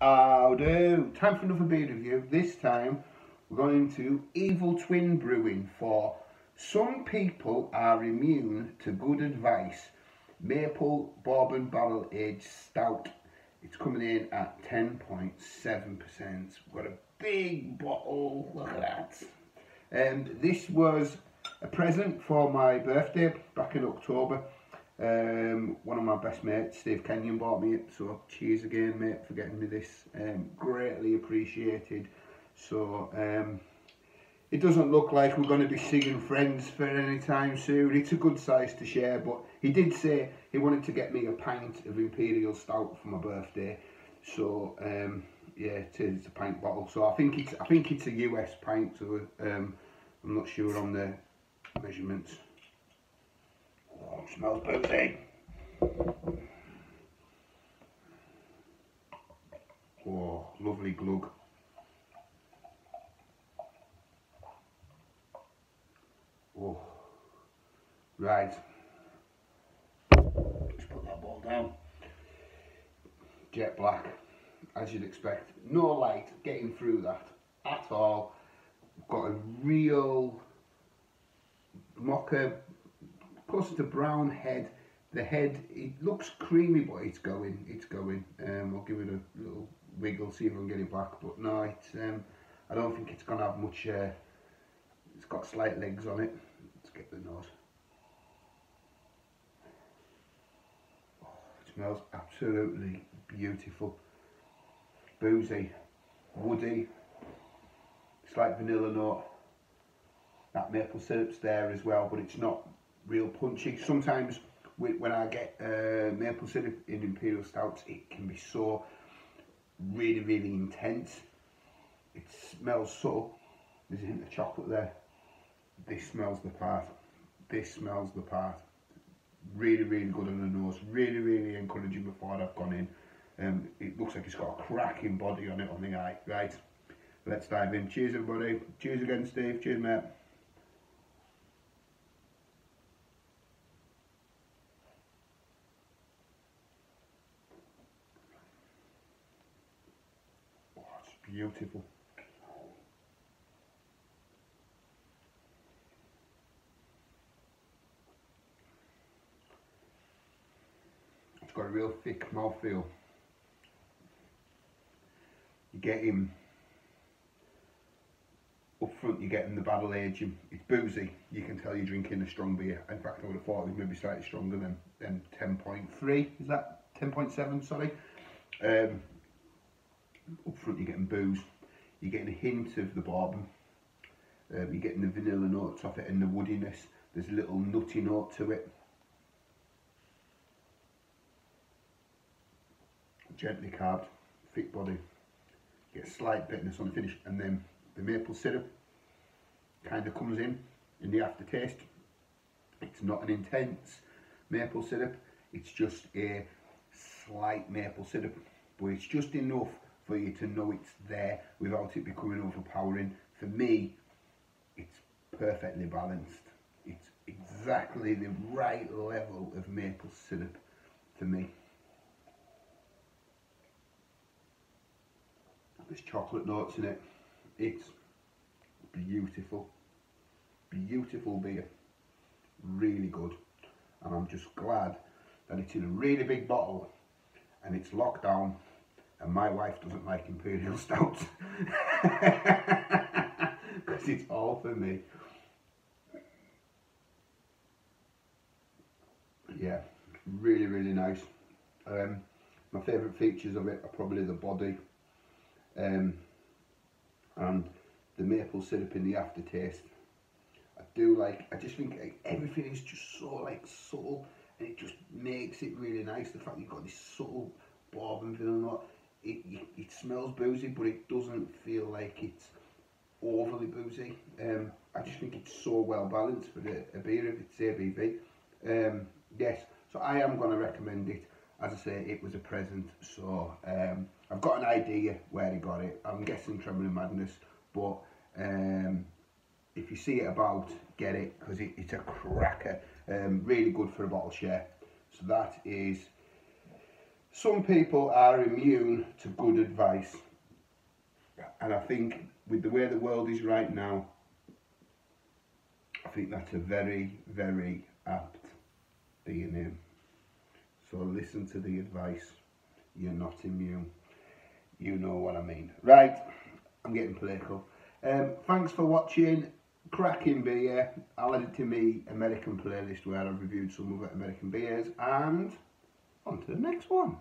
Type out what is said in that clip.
I'll do. Time for another beer review. This time we're going to Evil Twin Brewing for Some People Are Immune to Good Advice Maple Bourbon Barrel Aged Stout. It's coming in at 10.7%. We've got a big bottle, look at that. And um, this was a present for my birthday back in October. Um, one of my best mates, Steve Kenyon, bought me it. So cheers again, mate, for getting me this. Um, greatly appreciated. So um, it doesn't look like we're going to be singing Friends for any time soon. It's a good size to share, but he did say he wanted to get me a pint of Imperial Stout for my birthday. So um, yeah, it is a pint bottle. So I think it's I think it's a US pint. So um, I'm not sure on the measurements. Smells boozy. Oh, lovely glug. Oh, right. Let's put that ball down. Jet black, as you'd expect. No light getting through that at all. Got a real mocha closer to brown head. The head, it looks creamy, but it's going, it's going. Um, I'll give it a little wiggle, see if I can get it back. But no, it's, um, I don't think it's going to have much, uh, it's got slight legs on it. Let's get the nose. Oh, it smells absolutely beautiful. Boozy, woody, slight vanilla note. That maple syrup's there as well, but it's not real punchy. Sometimes when I get uh, maple syrup in imperial stouts, it can be so really, really intense. It smells so. There's a hint of chocolate there. This smells the part. This smells the part. Really, really good on the nose. Really, really encouraging before I've gone in. Um, it looks like it's got a cracking body on it on the eye. Right, let's dive in. Cheers, everybody. Cheers again, Steve. Cheers, mate. Beautiful. It's got a real thick mouthfeel. You get him up front, you're getting the barrel aging. It's boozy. You can tell you're drinking a strong beer. In fact, I would have thought it was maybe slightly stronger than, than 10.3. Is that 10.7? Sorry. Um, up front you're getting booze, you're getting a hint of the bourbon, um, you're getting the vanilla notes off it and the woodiness, there's a little nutty note to it. Gently carbed, thick body, get a slight bitterness on the finish and then the maple syrup kind of comes in in the aftertaste. It's not an intense maple syrup, it's just a slight maple syrup, but it's just enough for you to know it's there without it becoming overpowering. For me, it's perfectly balanced. It's exactly the right level of maple syrup for me. There's chocolate notes in it. It's beautiful. Beautiful beer. Really good. And I'm just glad that it's in a really big bottle and it's locked down and my wife doesn't like imperial stouts. Because it's all for me. Yeah really really nice. Um, my favourite features of it are probably the body um, and the maple syrup in the aftertaste. I do like I just think everything is just so like subtle and it just makes it really nice. The fact you've got this subtle bourbon feeling like it, it smells boozy, but it doesn't feel like it's overly boozy. Um, I just think it's so well balanced for a, a beer if it's ABV. Um, yes, so I am going to recommend it. As I say, it was a present, so um, I've got an idea where he got it. I'm guessing Trembling Madness, but um, if you see it about, get it, because it, it's a cracker. Um, really good for a bottle share. So that is some people are immune to good advice. And I think with the way the world is right now, I think that's a very, very apt in. So listen to the advice. You're not immune. You know what I mean. Right, I'm getting political. Um, thanks for watching. Cracking beer. I'll add it to me American playlist where I've reviewed some of other American beers. And on to the next one.